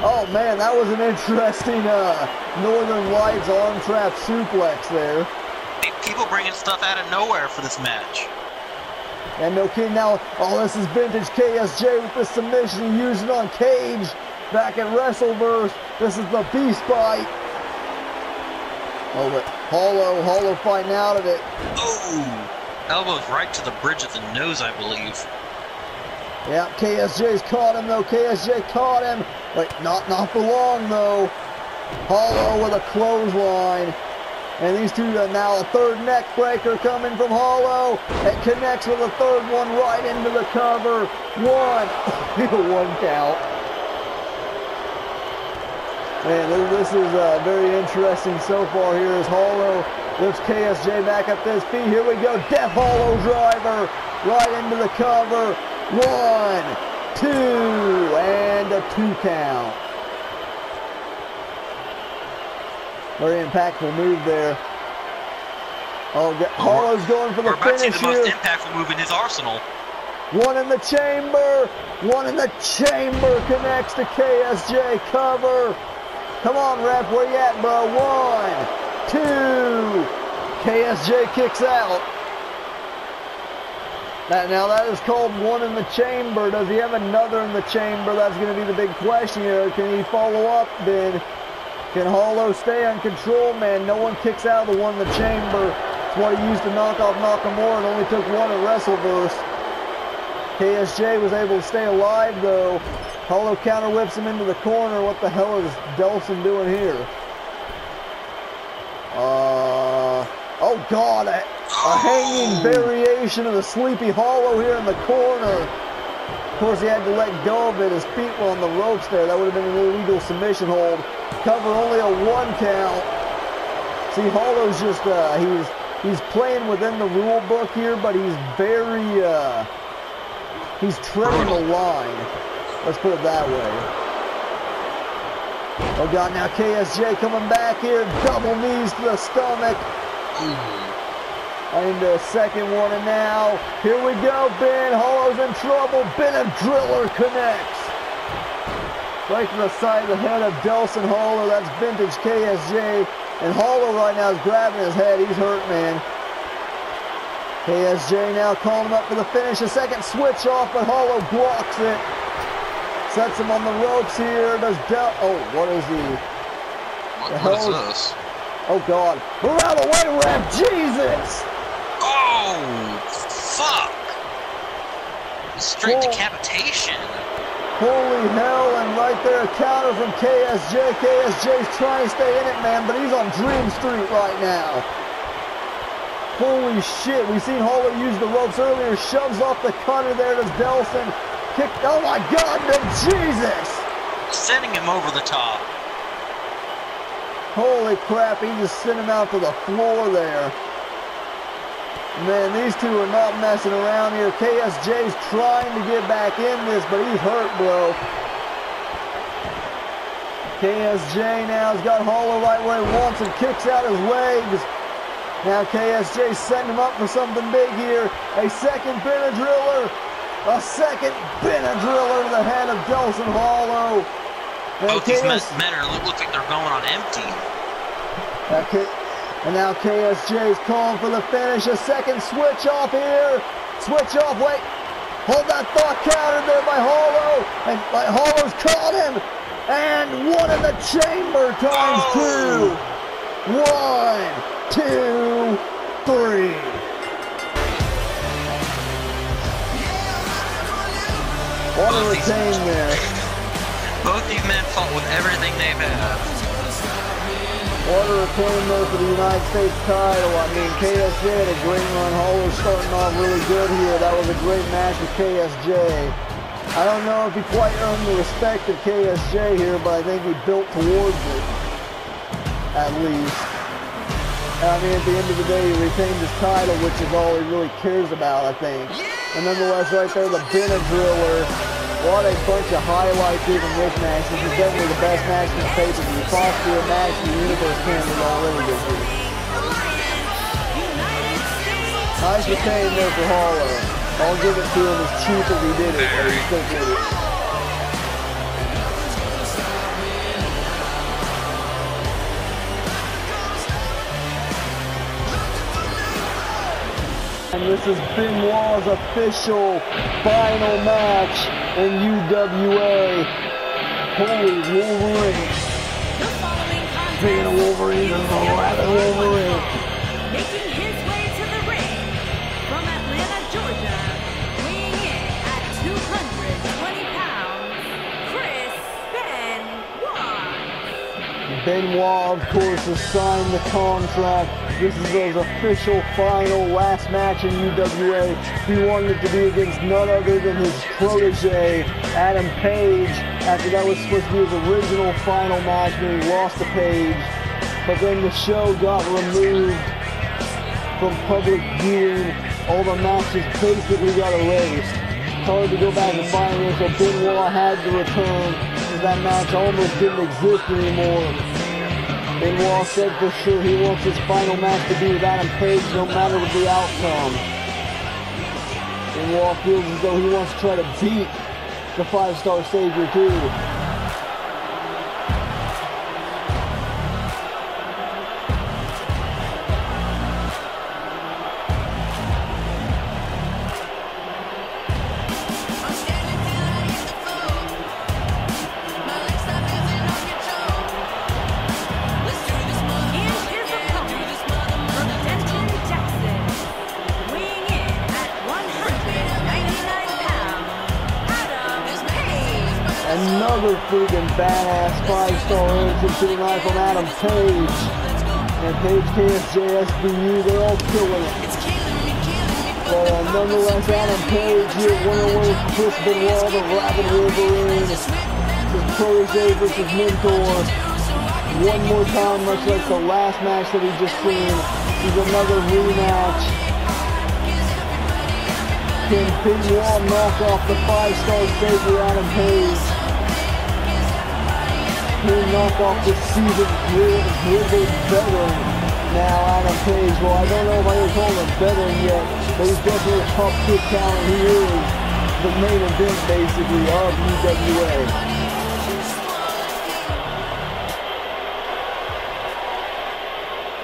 oh man, that was an interesting uh, Northern Lights arm trap suplex there. People bringing stuff out of nowhere for this match. And no now, oh, this is vintage KSJ with the submission using used on Cage back at WrestleVerse. This is the Beast Bite. Oh, but Hollow, Hollow fighting out of it. Oh! Elbows right to the bridge of the nose, I believe. Yeah, KSJ's caught him though. KSJ caught him. Wait, not not for long though. Hollow with a clothesline. And these two are now a third neck breaker coming from Hollow. It connects with a third one right into the cover. One. [LAUGHS] one count. Man, this, this is uh, very interesting so far here as Hollow lifts KSJ back up to his feet. Here we go. Death Hollow driver right into the cover. One, two, and a two count. Very impactful move there. Oh, Hollow's going for the We're about to see finish the most here. impactful move in his arsenal. One in the chamber. One in the chamber connects to KSJ cover. Come on, ref. Where you at, bro? One, two. KSJ kicks out. That, now that is called one in the chamber. Does he have another in the chamber? That's going to be the big question here. Can he follow up then? Can Hollow stay on control, man? No one kicks out of the one in the chamber. It's what he used to knock off Nakamura. It only took one at WrestleVerse. KSJ was able to stay alive though. Hollow counter whips him into the corner. What the hell is Delson doing here? Uh, oh God, a, a hanging variation of the Sleepy Hollow here in the corner. Of course, he had to let go of it. His feet were on the ropes there. That would have been an illegal submission hold. Cover only a one count. See, Hollow's just, uh, he's, he's playing within the rule book here, but he's very, uh, he's treading the line. Let's put it that way. Oh God, now KSJ coming back here. Double knees to the stomach. Into a second one, and now here we go. Ben Hollow's in trouble. Ben a driller connects. Right to the side of the head of Delson Hollow. That's vintage KSJ. And Hollow right now is grabbing his head. He's hurt, man. KSJ now calling him up for the finish. A second switch off, but Hollow blocks it. Sets him on the ropes here. Does Del? Oh, what is he? What, The what is hell is- this? Oh God! Move out of the way! Jesus! Oh, fuck! Straight Whoa. decapitation. Holy hell, and right there a counter from KSJ. KSJ's trying to stay in it, man, but he's on Dream Street right now. Holy shit, we've seen Hollow use the ropes earlier, shoves off the cutter there to Delson. Kick, oh my god, man, Jesus! Sending him over the top. Holy crap, he just sent him out to the floor there. Man, these two are not messing around here. KSJ's trying to get back in this, but he's hurt, bro. KSJ now has got Hollow right where he wants him, kicks out his legs. Now KSJ setting him up for something big here. A second Benadryller. A second Benadryller to the head of Delson Hollow. And Both these men, men are, look like they're going on empty. Okay. And now KSJ is calling for the finish. A second switch off here. Switch off. Wait. Hold that thought counter there by Hollow. And by Hollow's caught him. And one in the chamber times oh. two. One two, three. What a retain there. Both these men fought with everything they've had. What a retain there for the United States title. I mean, KSJ had a great run. Hall starting off really good here. That was a great match with KSJ. I don't know if he quite earned the respect of KSJ here, but I think he built towards it, at least. I mean, at the end of the day, he retained his title, which is all he really cares about, I think. And nonetheless, right there, the Benadryller. What a bunch of highlights here from this match. This is definitely the best match in the pay-per-view. Possibly a match the Universe handled already this week. Nice retain there for Hollow. I'll give it to him as cheap as he did it, but he still did it. And this is Benoit's official final match in UWA. Holy Wolverine. Being a Wolverine is a Rabid Wolverine. Benoit, of course, has signed the contract. This is his official final last match in UWA. He wanted it to be against none other than his protege, Adam Page, after that was supposed to be his original final match, but he lost to Page. But then the show got removed from public viewing. All the matches basically got erased. It's hard to go back and find it, so Benoit had to return because that match almost didn't exist anymore. Benoit said for sure he wants his final match to be with Adam Page no matter what the outcome. Benoit feels as though he wants to try to beat the five-star Savior too. Chris Benoit, the Rabid Wolverine. His protege versus mentor. One more time, much like the last match that we just seen. Is another rematch. Can Benoit knock off the five-star savior Adam Page? He knock off the season grizzled veteran now Adam Page. Well, I don't know if I can call him veteran yet, but he's definitely a top kick talent. He is the main event, basically, of UWA.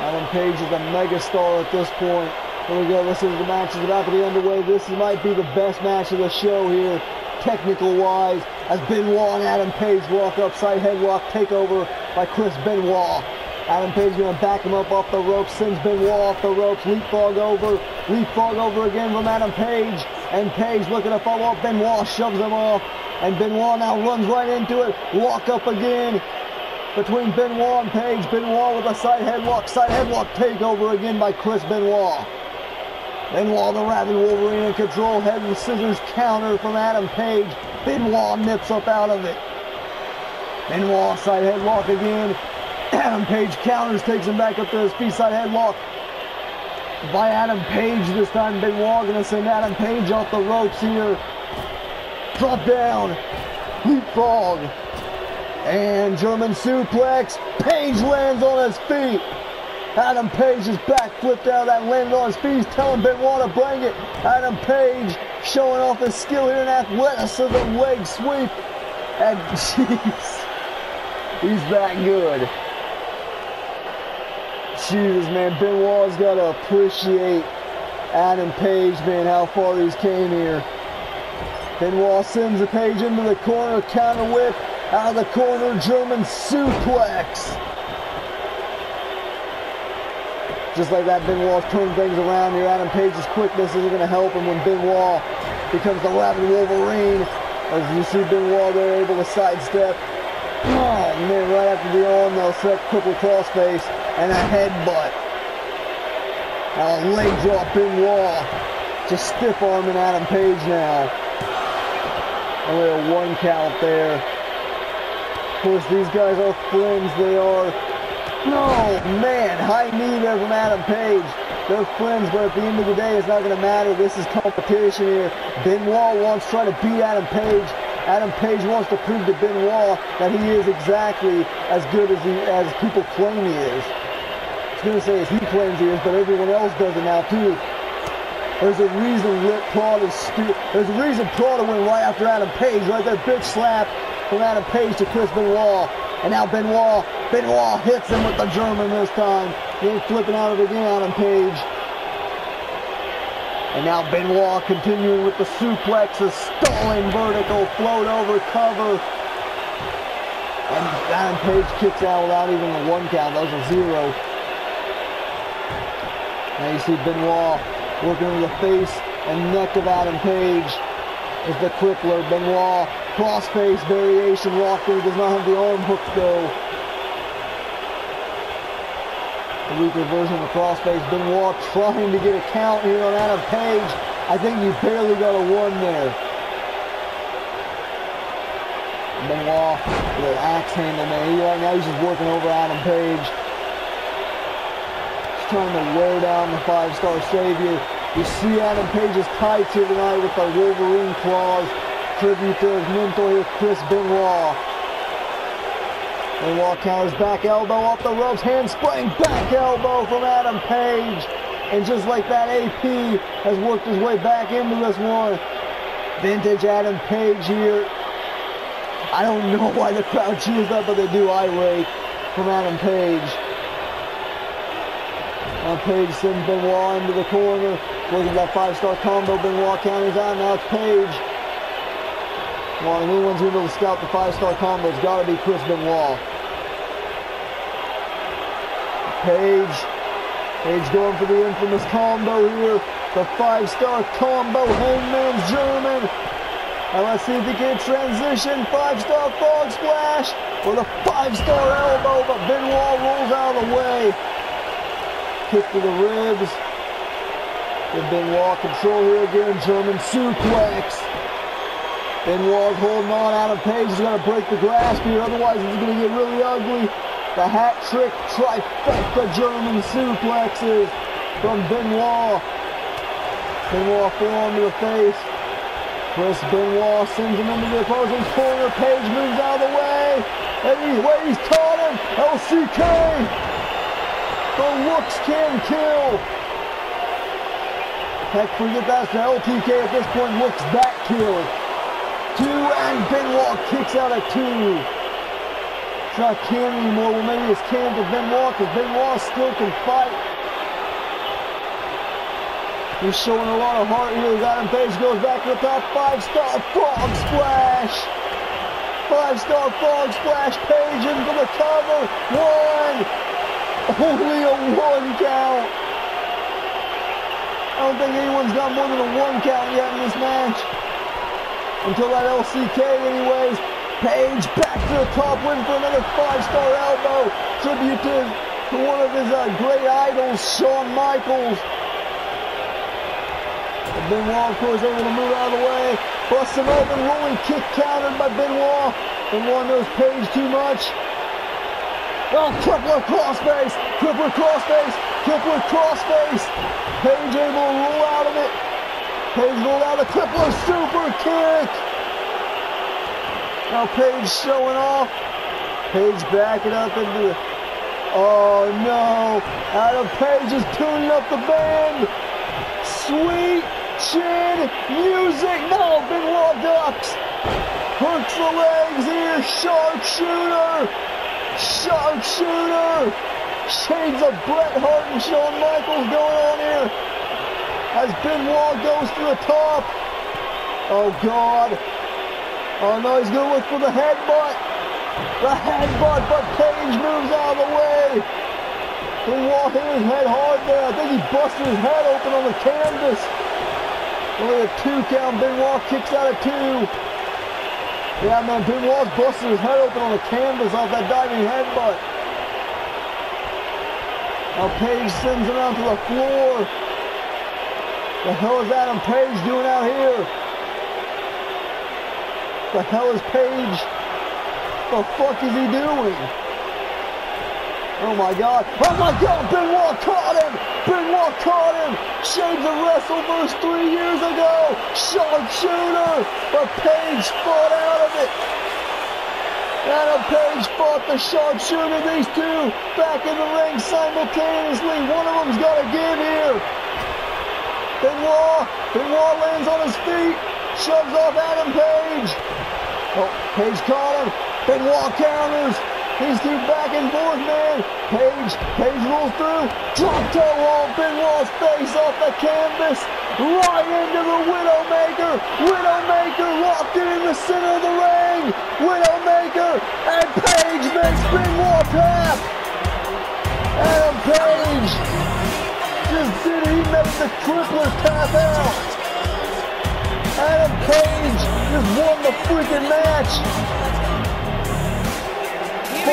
Adam Page is a megastar at this point. Here we go. This is the match is about to be underway. This might be the best match of the show here, technical wise as Benoit and Adam Page walk up, side headlock takeover by Chris Benoit. Adam Page gonna back him up off the ropes, sends Benoit off the ropes, leapfrog over, leapfrog over again from Adam Page. And Page looking to follow up. Benoit shoves him off. And Benoit now runs right into it. Lock up again between Benoit and Page. Benoit with a side headlock. Side headlock takeover again by Chris Benoit. Benoit, the Rabid Wolverine in control. Head and scissors counter from Adam Page. Benoit nips up out of it. Benoit side headlock again. Adam [CLEARS THROAT] Page counters, takes him back up to his feet. Side headlock by Adam Page this time. Benoit gonna send Adam Page off the ropes here. Drop down. Leapfrog. And German suplex. Page lands on his feet. Adam Page is back flipped out that, landed on his feet. He's telling Benoit to bring it. Adam Page showing off his skill here in athleticism, leg sweep. And [LAUGHS] jeez, he's that good. Jesus, man, Benoit's got to appreciate Adam Page, man, how far he's came here. Benoit sends the page into the corner, counter whip, out of the corner, German suplex. Just like that, Benoit's turning things around here. Adam Page's quickness isn't going to help him when Benoit becomes the Rabid Wolverine. As you see Benoit there able to sidestep. Oh man, right after the arm, they'll set triple crossface and a headbutt. Now a leg drop Benoit. Just stiff arming Adam Page now. Only a one count there. Of course, these guys are friends. They are. No, man, high knee there from Adam Page. They're friends, but at the end of the day, it's not going to matter. This is competition here. Benoit wants to try to beat Adam Page. Adam Page wants to prove to Benoit that he is exactly as good as he as people claim he is. Going to say as he claims he is, but everyone else does it now too. There's a reason Lit Prada There's a reason Prada went right after Adam Page, right there, bitch slap from Adam Page to Chris Benoit. And now Benoit, Benoit hits him with the German this time. He ain't flipping out of it again, Adam Page. And now Benoit continuing with the suplex, a stalling vertical, float over, cover. And Adam Page kicks out without even a one count. That was a zero. Now you see Benoit working on the face and neck of Adam Page. Is the crippler. Benoit, crossface variation, rocker, does not have the arm hook though. The weaker version of the crossface. Benoit trying to get a count here on Adam Page. I think he barely got a one there. Benoit with an axe handle, man. He, right now he's just working over Adam Page. Trying to wear down the five-star savior. You see Adam Page Page's tights here tonight with the Wolverine claws. Tribute to his mentor here, Chris Benoit. Benoit counters back elbow off the ropes, hand handspring back elbow from Adam Page. And just like that, AP has worked his way back into this one. Vintage Adam Page here. I don't know [LAUGHS] why the crowd cheers that, but they do irate from Adam Page. Now Page sends Benoit into the corner. Looking at that five-star combo. Benoit counters out. Now it's Page. Well, be able to scout the five-star combo, it's got to be Chris Benoit. Page. Page going for the infamous combo here. The five-star combo. Hangman's German. And let's see if he can transition. Five-star frog splash with a five-star elbow, but Benoit rolls out of the way. Kick to the ribs. Give Benoit control here again. German suplex. Benoit holding on. Adam Page is going to break the grasp here. Otherwise, it's going to get really ugly. The hat trick trifecta German suplexes from Benoit. Benoit forearm to the face. Chris Benoit sends him into the opposing corner. Page moves out of the way. And he's, wait, he's caught him. LCK. The looks can kill. Heck, forget that. The LTK at this point looks that kill. Two, and Benoit kicks out at two. It's not Cam anymore. Well, maybe it's Cam for Benoit because Benoit still can fight. He's showing a lot of heart here. Adam Page goes back to the top. Five-star frog splash. Five-star frog splash. Page in for the cover. One. Only a one count. I don't think anyone's got more than a one count yet in this match. Until that LCK anyways. Page back to the top, win for another five-star elbow. Tribute to, one of his uh, great idols, Shawn Michaels. Benoit, of course, able to move out of the way. Busting open, rolling kick countered by Benoit. Benoit knows Page too much. Oh, crippler crossface, crippler crossface, crippler crossface. Page able to roll out of it. Page rolled out a crippler super kick. Now Page showing off. Page backing up into. Oh no! Adam Page is tuning up the band. Sweet chin music. No, Benoit ducks. Hooks the legs here. Sharpshooter. Sharpshooter. Shades of Bret Hart and Shawn Michaels going on here. As Benoit goes to the top. Oh God. Oh no, he's gonna look for the headbutt. The headbutt, but Page moves out of the way. Benoit hit his head hard there. I think he busted his head open on the canvas. Only a two count. Benoit kicks out of two. Yeah, man, Benoit's busted his head open on the canvas off that diving headbutt. Now Page sends him out to the floor. The hell is Adam Page doing out here? The hell is Page? The fuck is he doing? Oh my god. Oh my god, Benoit caught him! Benoit caught him! Shades of Wrestleverse three years ago! Sharpshooter! But Page fought out of it! Adam Page fought the sharpshooter, these two back in the ring simultaneously. One of them's got to give here. Benoit, Benoit lands on his feet, shoves off Adam Page. Oh, Page caught him. Benoit counters. These two back and forth, man. Page, Page rolls through. Drop toe on Benoit's face off the canvas. Right into the Widowmaker. Widowmaker locked it in the center of the ring. Widowmaker. And Page makes Benoit tap. Adam Page just did it. He made the crippler tap out. Adam Page just won the freaking match.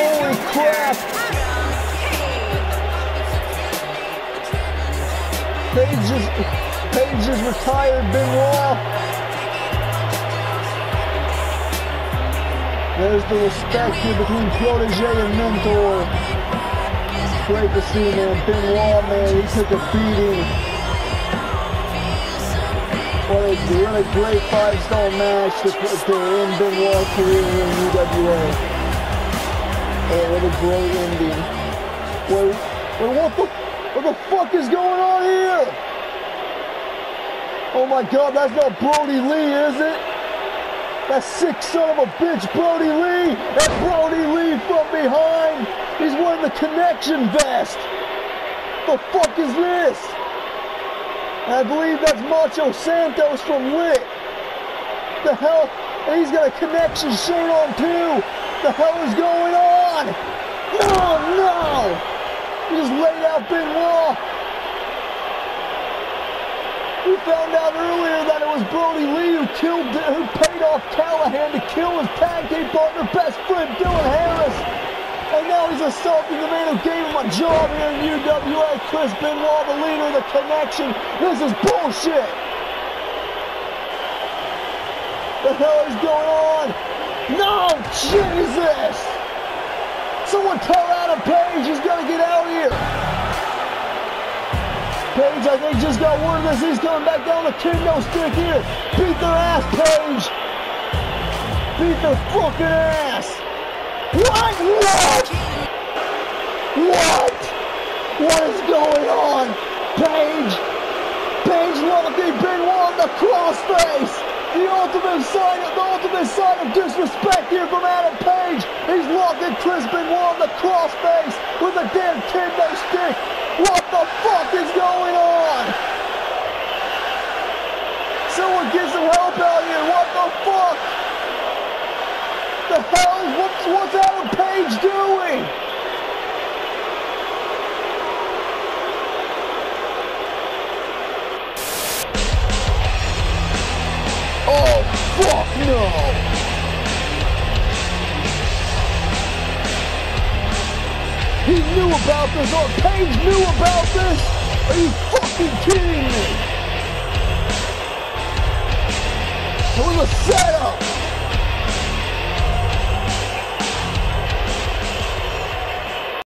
Holy crap. Page just, Page just retired Benoit. There's the respect here between protege and mentor. Great to see, man. Benoit, man, he took a beating. What a, a great five-star match to, to end Benoit's career in UWA. Oh, what a great ending. Wait, wait, what the, what the fuck is going on here? Oh my god, that's not Brodie Lee, is it? That sick son of a bitch, Brodie Lee! And Brodie Lee from behind! He's wearing the connection vest! The fuck is this? I believe that's Macho Santos from Lit. The hell? And he's got a connection shirt on too. The hell is going on? No, oh, no! He just laid out Benoit. We found out earlier that it was Brodie Lee who killed, who paid off Callahan to kill his tag team partner, best friend Dylan Harris. And now he's assaulting the man who gave him a job here in UWA, Chris Benoit, the leader of the connection. This is bullshit. The hell is going on? No, Jesus! Someone tell Adam Page he's got to get out of here. Page, I think, just got word of this. He's coming back down the kendo stick here. Beat their ass, Page. Beat their fucking ass. What? What? What? What is going on? Page. Page locking Benoit in the crossface. The ultimate sign of the ultimate sign of disrespect here from Adam Page. He's locking Chris Benoit in the crossface with a damn kendo stick. What the fuck is going on? Someone get some help out here. What the fuck? The hell what's what's Adam Page doing? No. He knew about this. or Page knew about this. Are you fucking kidding me? It was a setup.